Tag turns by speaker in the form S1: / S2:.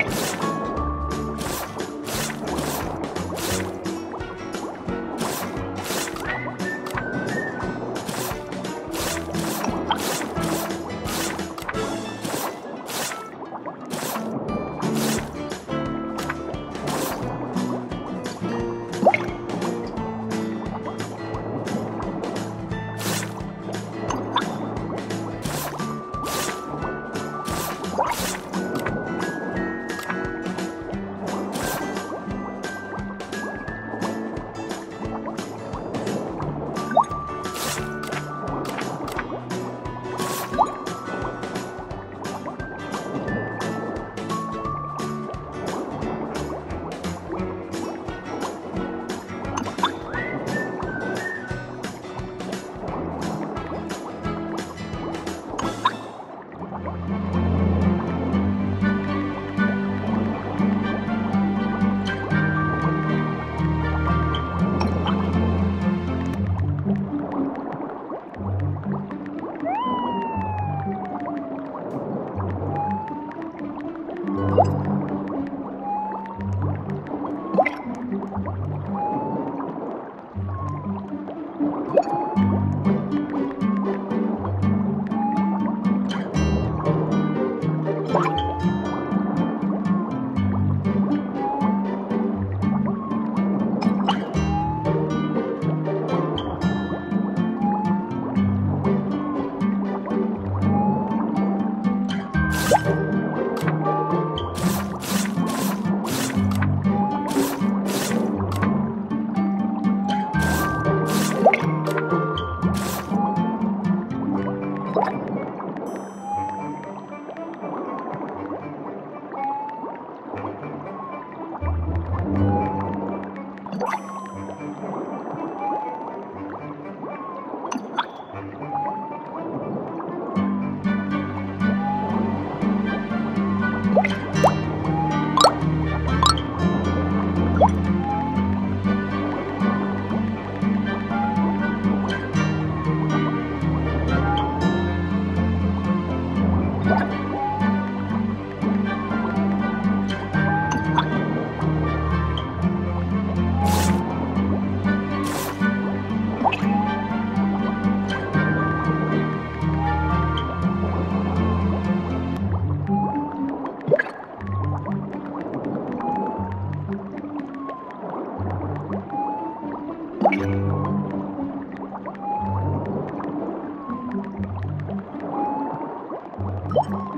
S1: you What? Thank you